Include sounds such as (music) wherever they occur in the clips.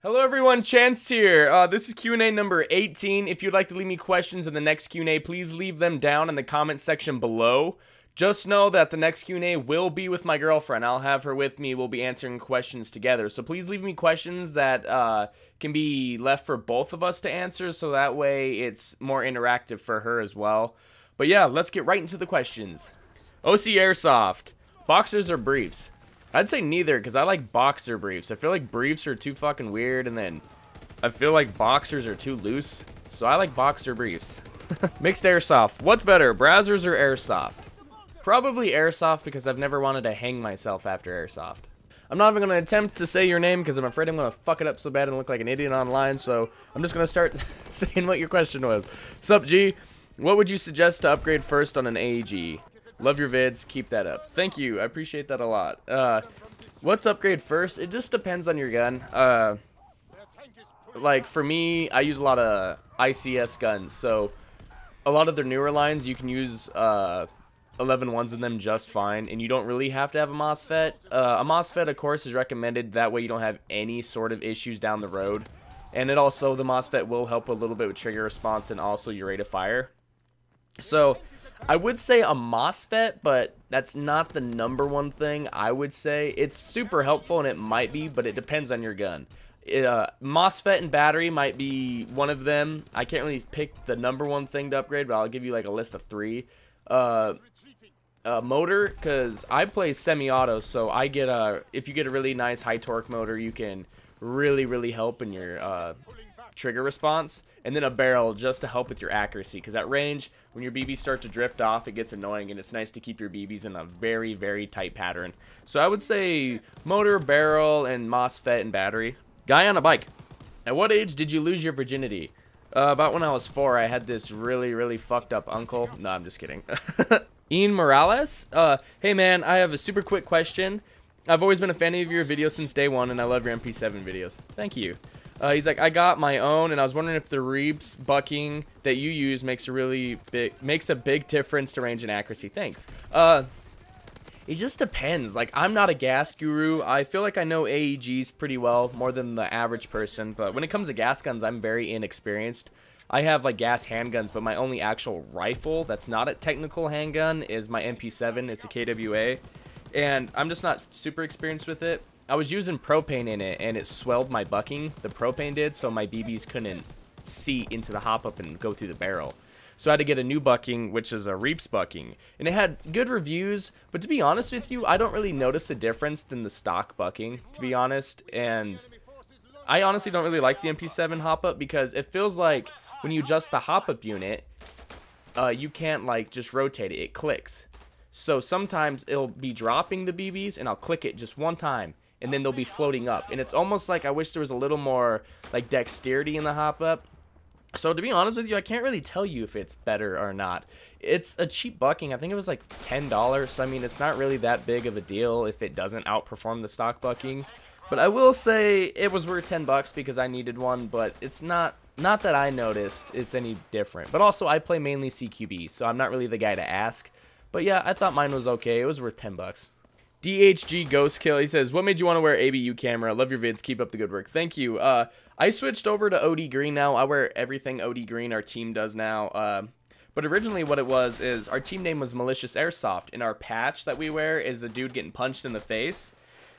Hello everyone, Chance here. Uh, this is Q&A number 18. If you'd like to leave me questions in the next Q&A, please leave them down in the comment section below. Just know that the next Q&A will be with my girlfriend. I'll have her with me. We'll be answering questions together. So please leave me questions that uh, can be left for both of us to answer so that way it's more interactive for her as well. But yeah, let's get right into the questions. OC Airsoft. Boxers or briefs? I'd say neither, because I like boxer briefs. I feel like briefs are too fucking weird, and then I feel like boxers are too loose. So I like boxer briefs. (laughs) Mixed airsoft. What's better, Brazzers or airsoft? Probably airsoft, because I've never wanted to hang myself after airsoft. I'm not even going to attempt to say your name, because I'm afraid I'm going to fuck it up so bad and look like an idiot online, so I'm just going to start (laughs) saying what your question was. Sup, G? What would you suggest to upgrade first on an AEG? Love your vids. Keep that up. Thank you. I appreciate that a lot. Uh, what's upgrade first? It just depends on your gun. Uh, like, for me, I use a lot of ICS guns. So, a lot of their newer lines, you can use uh, 11 ones in them just fine. And you don't really have to have a MOSFET. Uh, a MOSFET, of course, is recommended. That way you don't have any sort of issues down the road. And it also, the MOSFET will help a little bit with trigger response and also your rate of fire. So, I would say a MOSFET, but that's not the number one thing I would say. It's super helpful, and it might be, but it depends on your gun. uh, MOSFET and battery might be one of them. I can't really pick the number one thing to upgrade, but I'll give you like a list of three. Uh, uh, motor, because I play semi-auto, so I get a, if you get a really nice high torque motor, you can really, really help in your uh, trigger response, and then a barrel just to help with your accuracy. Because at range, when your BBs start to drift off, it gets annoying, and it's nice to keep your BBs in a very, very tight pattern. So I would say motor, barrel, and MOSFET and battery. Guy on a bike. At what age did you lose your virginity? Uh, about when I was four, I had this really, really fucked up uncle. No, I'm just kidding. (laughs) Ian Morales? Uh, hey man, I have a super quick question. I've always been a fan of your videos since day one, and I love your MP7 videos. Thank you. Uh, he's like, I got my own, and I was wondering if the Reaps bucking that you use makes a really big makes a big difference to range and accuracy. Thanks. Uh, it just depends. Like, I'm not a gas guru. I feel like I know AEGs pretty well, more than the average person. But when it comes to gas guns, I'm very inexperienced. I have like gas handguns, but my only actual rifle that's not a technical handgun is my MP7. It's a KWA, and I'm just not super experienced with it. I was using propane in it, and it swelled my bucking. The propane did, so my BBs couldn't see into the hop up and go through the barrel. So I had to get a new bucking, which is a Reaps bucking. And it had good reviews, but to be honest with you, I don't really notice a difference than the stock bucking, to be honest. And I honestly don't really like the MP7 hop up because it feels like when you adjust the hop up unit, uh, you can't like just rotate it. It clicks. So sometimes it'll be dropping the BBs and I'll click it just one time and then they'll be floating up. And it's almost like I wish there was a little more like dexterity in the hop up. So to be honest with you, I can't really tell you if it's better or not. It's a cheap bucking. I think it was like $10. So I mean, it's not really that big of a deal if it doesn't outperform the stock bucking. But I will say it was worth 10 bucks because I needed one, but it's not not that I noticed it's any different. But also I play mainly CQB, so I'm not really the guy to ask. But yeah, I thought mine was okay. It was worth 10 bucks. DHG Ghost Kill. He says, "What made you want to wear ABU camera? Love your vids. Keep up the good work. Thank you. Uh, I switched over to OD Green now. I wear everything OD Green. Our team does now. Uh, but originally, what it was is our team name was Malicious Airsoft, and our patch that we wear is a dude getting punched in the face.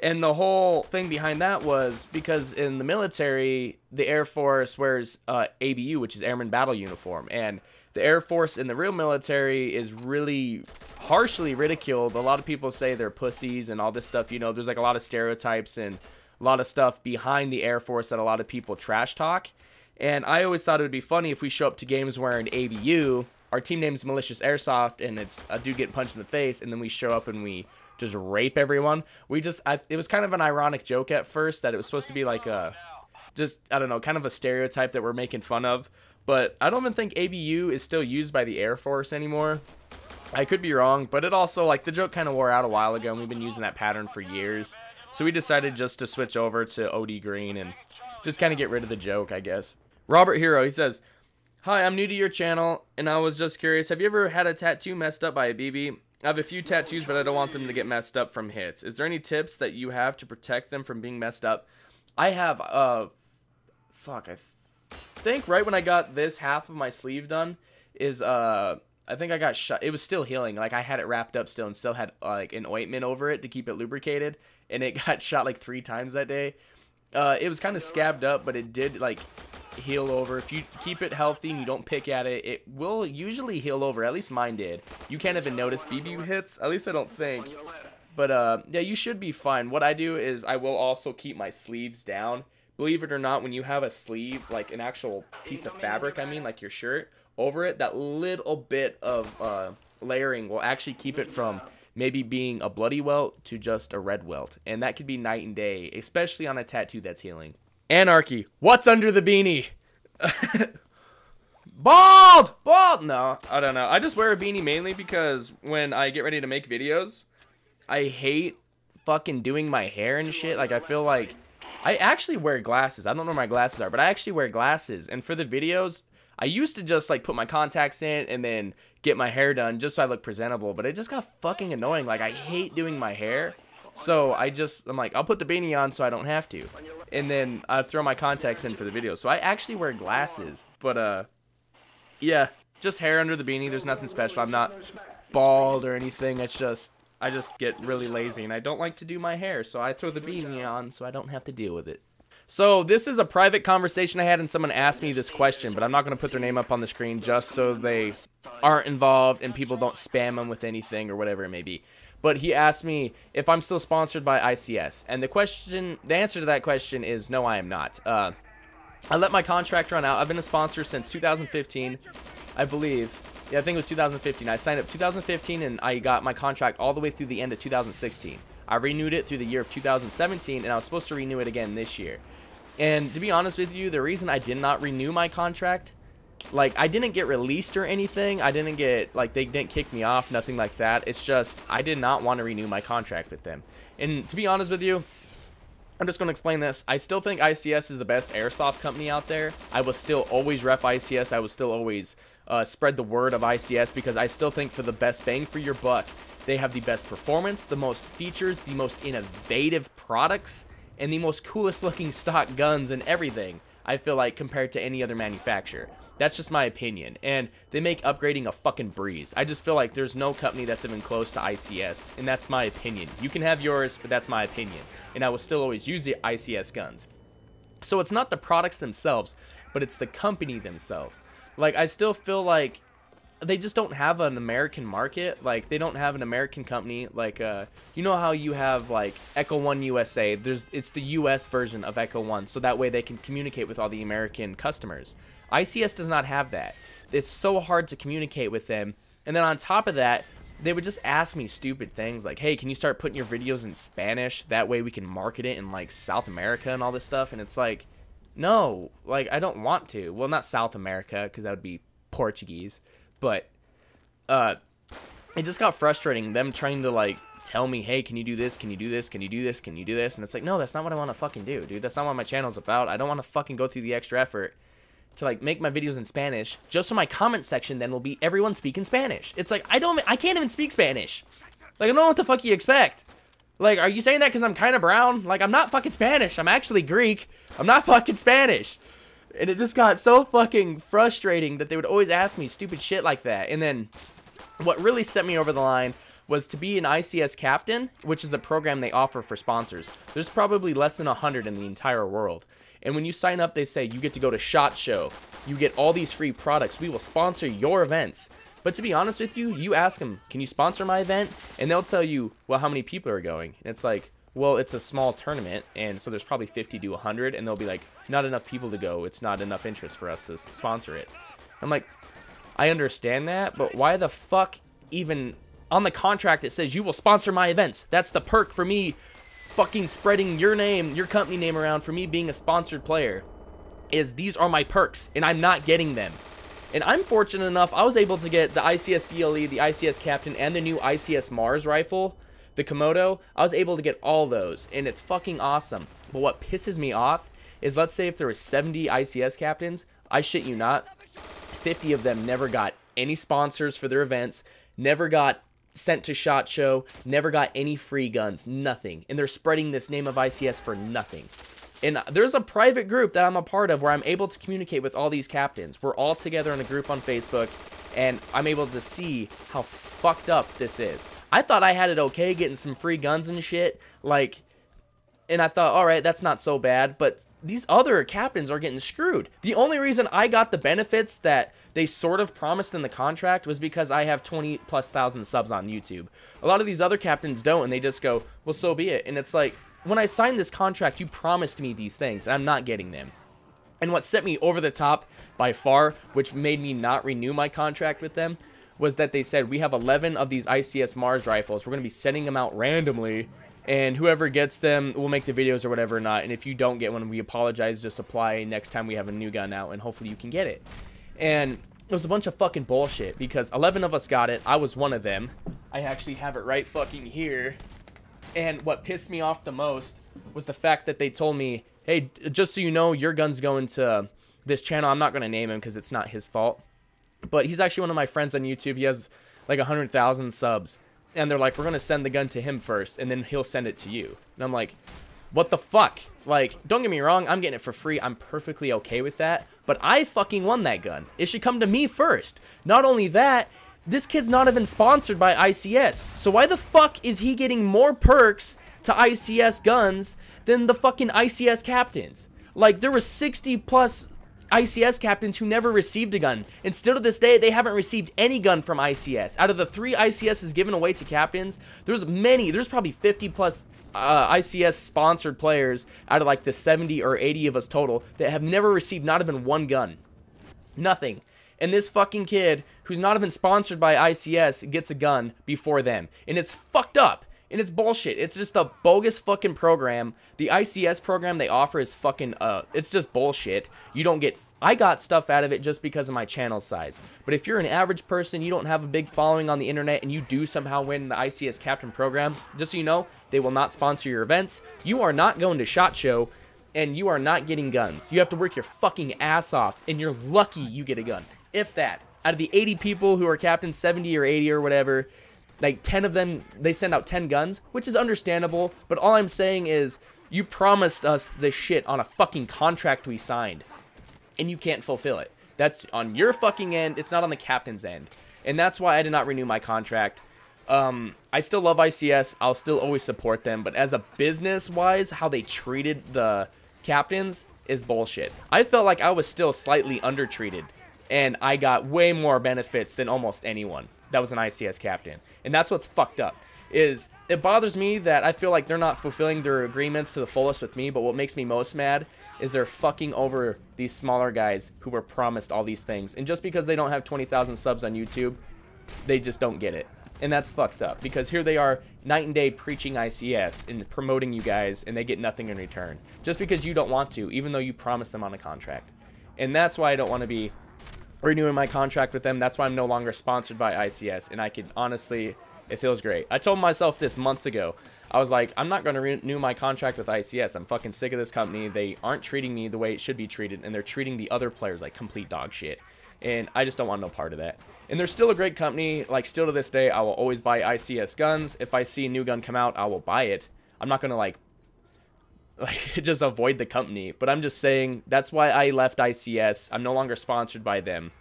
And the whole thing behind that was because in the military, the Air Force wears uh, ABU, which is Airman Battle Uniform, and the Air Force and the real military is really harshly ridiculed. A lot of people say they're pussies and all this stuff. You know, there's like a lot of stereotypes and a lot of stuff behind the Air Force that a lot of people trash talk. And I always thought it would be funny if we show up to games wearing ABU, our team name's Malicious Airsoft, and it's a dude getting punched in the face, and then we show up and we just rape everyone. We just, I, it was kind of an ironic joke at first that it was supposed to be like a, just, I don't know, kind of a stereotype that we're making fun of. But I don't even think ABU is still used by the Air Force anymore. I could be wrong, but it also, like, the joke kind of wore out a while ago, and we've been using that pattern for years. So we decided just to switch over to OD Green and just kind of get rid of the joke, I guess. Robert Hero, he says, Hi, I'm new to your channel, and I was just curious, have you ever had a tattoo messed up by a BB? I have a few tattoos, but I don't want them to get messed up from hits. Is there any tips that you have to protect them from being messed up? I have uh, fuck, I think right when I got this half of my sleeve done is uh I think I got shot. It was still healing. Like I had it wrapped up still and still had uh, like an ointment over it to keep it lubricated. And it (laughs) got shot like three times that day. Uh, it was kind of scabbed up, but it did like heal over. If you keep it healthy and you don't pick at it, it will usually heal over. At least mine did. You can't even notice BB hits. At least I don't think. But uh, yeah, you should be fine. What I do is I will also keep my sleeves down. Believe it or not, when you have a sleeve, like an actual piece of fabric, I mean, like your shirt, over it, that little bit of uh, layering will actually keep it from maybe being a bloody welt to just a red welt. And that could be night and day, especially on a tattoo that's healing. Anarchy. What's under the beanie? (laughs) Bald! Bald! No, I don't know. I just wear a beanie mainly because when I get ready to make videos, I hate fucking doing my hair and shit. Like, I feel like... I actually wear glasses. I don't know where my glasses are, but I actually wear glasses. And for the videos, I used to just like put my contacts in and then get my hair done just so I look presentable, but it just got fucking annoying. Like I hate doing my hair. So I just I'm like I'll put the beanie on so I don't have to. And then I throw my contacts in for the video. So I actually wear glasses. But uh yeah, just hair under the beanie. There's nothing special. I'm not bald or anything. It's just I just get really lazy and I don't like to do my hair, so I throw the beanie on so I don't have to deal with it. So this is a private conversation I had and someone asked me this question, but I'm not going to put their name up on the screen just so they aren't involved and people don't spam them with anything or whatever it may be. But he asked me if I'm still sponsored by ICS. And the question, the answer to that question is no, I am not. Uh, I let my contract run out. I've been a sponsor since 2015, I believe. Yeah, I think it was 2015. I signed up 2015 and I got my contract all the way through the end of 2016. I renewed it through the year of 2017 and I was supposed to renew it again this year. And to be honest with you, the reason I did not renew my contract, like I didn't get released or anything. I didn't get like they didn't kick me off, nothing like that. It's just I did not want to renew my contract with them. And to be honest with you, I'm just going to explain this. I still think ICS is the best airsoft company out there. I will still always rep ICS. I will still always uh, spread the word of ICS because I still think for the best bang for your buck, they have the best performance, the most features, the most innovative products, and the most coolest looking stock guns and everything, I feel like, compared to any other manufacturer. That's just my opinion. And they make upgrading a fucking breeze. I just feel like there's no company that's even close to ICS, and that's my opinion. You can have yours, but that's my opinion. And I will still always use the ICS guns. So it's not the products themselves, but it's the company themselves. Like, I still feel like they just don't have an American market. Like they don't have an American company. Like uh, you know how you have like Echo One USA. There's it's the U.S. version of Echo One, so that way they can communicate with all the American customers. ICS does not have that. It's so hard to communicate with them. And then on top of that, they would just ask me stupid things like, "Hey, can you start putting your videos in Spanish? That way we can market it in like South America and all this stuff." And it's like, no, like I don't want to. Well, not South America because that would be Portuguese. But uh, it just got frustrating them trying to like tell me, hey, can you do this? Can you do this? Can you do this? Can you do this? And it's like, no, that's not what I want to fucking do, dude. That's not what my channel's about. I don't want to fucking go through the extra effort to like make my videos in Spanish just so my comment section then will be everyone speaking Spanish. It's like I don't I can't even speak Spanish. Like I don't know what the fuck you expect. Like are you saying that cuz I'm kind of brown? Like I'm not fucking Spanish. I'm actually Greek. I'm not fucking Spanish. And it just got so fucking frustrating that they would always ask me stupid shit like that. And then what really set me over the line was to be an ICS captain, which is the program they offer for sponsors. There's probably less than 100 in the entire world. And when you sign up, they say you get to go to SHOT Show. You get all these free products. We will sponsor your events. But to be honest with you, you ask them, can you sponsor my event? And they'll tell you, well, how many people are going? And it's like, well, it's a small tournament, and so there's probably 50 to 100, and they'll be like, not enough people to go. It's not enough interest for us to sponsor it. I'm like, I understand that, but why the fuck even on the contract it says you will sponsor my events? That's the perk for me fucking spreading your name, your company name around for me being a sponsored player. Is these are my perks, and I'm not getting them. And I'm fortunate enough, I was able to get the ICS BLE, the ICS Captain, and the new ICS Mars rifle the Komodo, I was able to get all those, and it's fucking awesome. But what pisses me off is let's say if there was 70 ICS captains, I shit you not, 50 of them never got any sponsors for their events, never got sent to SHOT Show, never got any free guns, nothing. And they're spreading this name of ICS for nothing. And there's a private group that I'm a part of where I'm able to communicate with all these captains. We're all together in a group on Facebook, and I'm able to see how fucked up this is. I thought I had it okay getting some free guns and shit, like, and I thought, all right, that's not so bad, but these other captains are getting screwed. The only reason I got the benefits that they sort of promised in the contract was because I have 20 plus thousand subs on YouTube. A lot of these other captains don't, and they just go, well, so be it. And it's like, when I signed this contract, you promised me these things, and I'm not getting them. And what set me over the top by far, which made me not renew my contract with them, was that they said, we have 11 of these ICS Mars rifles. We're going to be sending them out randomly and whoever gets them will make the videos or whatever or not and if you don't get one we apologize just apply next time we have a new gun out and hopefully you can get it. And it was a bunch of fucking bullshit because 11 of us got it. I was one of them. I actually have it right fucking here. And what pissed me off the most was the fact that they told me hey just so you know your gun's going to this channel. I'm not going to name him because it's not his fault but he's actually one of my friends on youtube he has like 100000 subs and they're like, we're gonna send the gun to him first, and then he'll send it to you. And I'm like, what the fuck? Like, don't get me wrong, I'm getting it for free. I'm perfectly okay with that. But I fucking won that gun. It should come to me first. Not only that, this kid's not even sponsored by ICS. So why the fuck is he getting more perks to ICS guns than the fucking ICS captains? Like, there was 60 plus ICS captains who never received a gun. And still to this day, they haven't received any gun from ICS. Out of the three ICSs given away to captains, there's many, there's probably 50 plus uh, ICS sponsored players out of like the 70 or 80 of us total that have never received not even one gun. Nothing. And this fucking kid, who's not even sponsored by ICS, gets a gun before them. And it's fucked up. And it's bullshit. It's just a bogus fucking program. The ICS program they offer is fucking, uh, it's just bullshit. You don't get, I got stuff out of it just because of my channel size. But if you're an average person, you don't have a big following on the internet, and you do somehow win the ICS Captain program, just so you know, they will not sponsor your events. You are not going to SHOT Show, and you are not getting guns. You have to work your fucking ass off, and you're lucky you get a gun. If that. Out of the 80 people who are captain, 70 or 80 or whatever, like 10 of them they send out 10 guns which is understandable but all i'm saying is you promised us this shit on a fucking contract we signed and you can't fulfill it. That's on your fucking end it's not on the captain's end. And that's why i did not renew my contract. Um, i still love ics i'll still always support them but as a business wise how they treated the captains is bullshit. I felt like i was still slightly undertreated and i got way more benefits than almost anyone that was an ICS captain. And that's what's fucked up. Is it bothers me that I feel like they're not fulfilling their agreements to the fullest with me, but what makes me most mad is they're fucking over these smaller guys who were promised all these things. And just because they don't have 20,000 subs on YouTube, they just don't get it. And that's fucked up because here they are night and day preaching ICS and promoting you guys and they get nothing in return. Just because you don't want to, even though you promised them on a contract. And that's why I don't want to be renewing my contract with them. That's why I'm no longer sponsored by ICS. And I could honestly, it feels great. I told myself this months ago. I was like, I'm not going to renew my contract with ICS. I'm fucking sick of this company. They aren't treating me the way it should be treated. And they're treating the other players like complete dog shit. And I just don't want no part of that. And they're still a great company. Like, still to this day, I will always buy ICS guns. If I see a new gun come out, I will buy it. I'm not going to, like, like (laughs) just avoid the company. But I'm just saying that's why I left ICS. I'm no longer sponsored by them.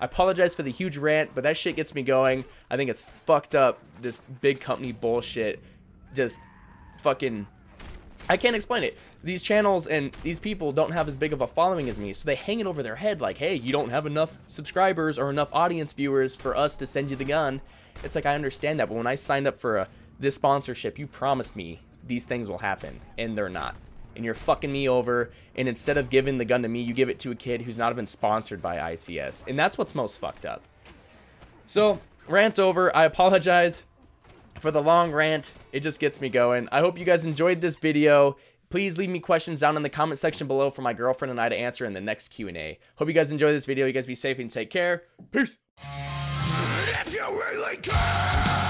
I apologize for the huge rant, but that shit gets me going. I think it's fucked up. This big company bullshit. Just fucking. I can't explain it. These channels and these people don't have as big of a following as me, so they hang it over their head like, hey, you don't have enough subscribers or enough audience viewers for us to send you the gun. It's like, I understand that, but when I signed up for a, this sponsorship, you promised me these things will happen, and they're not. And you're fucking me over, and instead of giving the gun to me, you give it to a kid who's not even sponsored by ICS. And that's what's most fucked up. So, rant over. I apologize for the long rant. It just gets me going. I hope you guys enjoyed this video. Please leave me questions down in the comment section below for my girlfriend and I to answer in the next Q&A. Hope you guys enjoy this video. You guys be safe and take care. Peace. If you really care.